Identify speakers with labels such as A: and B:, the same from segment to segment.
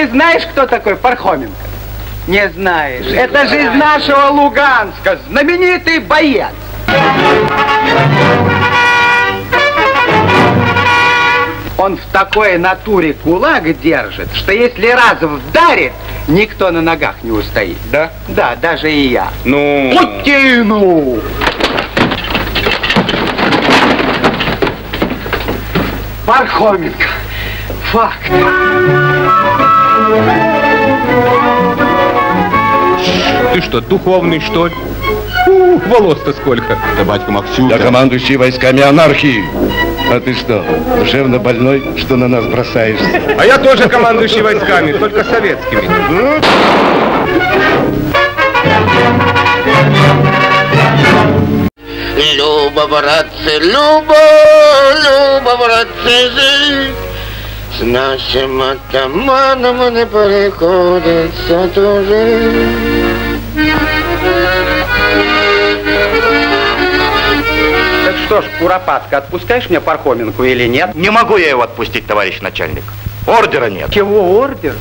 A: Ты знаешь, кто такой Пархоменко? Не знаешь. Это же из нашего Луганска, знаменитый боец. Он в такой натуре кулак держит, что если раз вдарит, никто на ногах не устоит.
B: Да?
A: Да, даже и я.
B: Ну...
A: Путину! Пархоменко. Факт.
B: Что, духовный, что ли? Ух, волос-то сколько.
C: Да, батька Максюта.
D: Я командующий войсками анархии. А ты что, душевно больной, что на нас бросаешься?
B: А я тоже командующий войсками, только советскими.
E: Люба, братцы, Люба, Люба, братцы, жить. С нашим атаманом не приходится дружить.
A: Что ж, Куропатка, отпускаешь мне Пархоменку или нет?
C: Не могу я его отпустить, товарищ начальник. Ордера нет.
A: Чего ордер?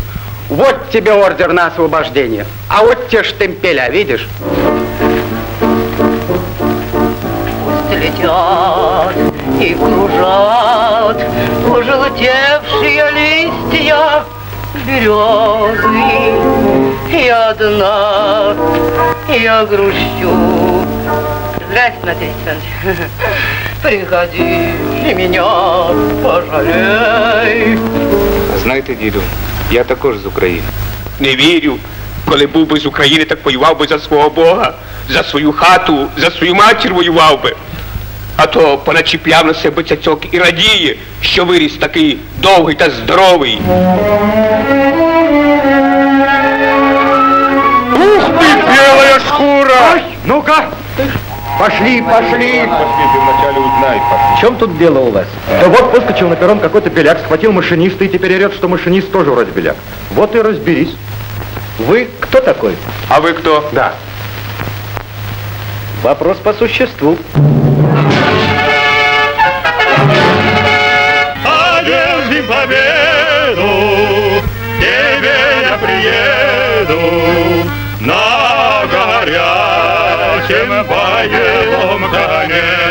A: Вот тебе ордер на освобождение. А вот те штемпеля, видишь?
F: летят и кружат пожелтевшие листья березы. Я одна, я грущу. Здрасте, Наталья Александрович. Приходи и меня пожалей.
B: Знаєте, діду, я також з України. Не вірю. Коли був би з України, так воював би за свого Бога, за свою хату, за свою матір воював би. А то поначіпляв на себе цяцьок і радіє, що виріс такий довгий та здоровий. Ух ти, білая шкура!
A: Ну-ка, пошли, пошли.
C: Пошли, вначале узнай, пошли.
D: В чем тут дело у вас? Да вот выскочил на перрон какой-то беляк, схватил машиниста и теперь орет, что машинист тоже вроде беляк. Вот и разберись. Вы кто такой?
B: А ви хто?
D: Да. Вопрос по существу.
G: Одержим победу, тебе я приеду на горячем боевом коне.